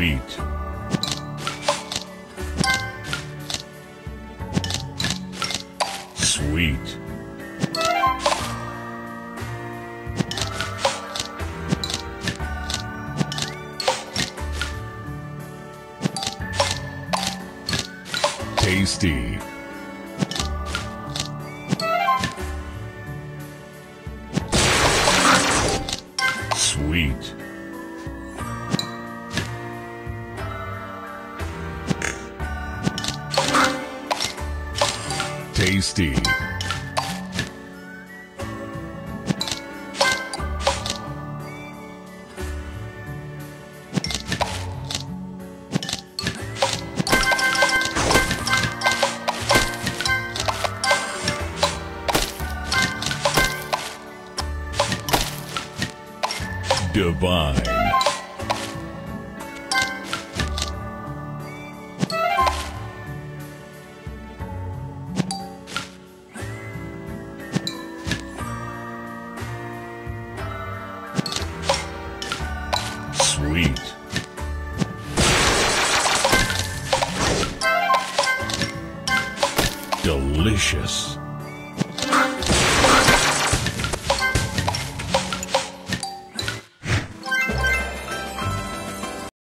Sweet. Sweet. Tasty. Sweet. Tasty. Divine. Delicious.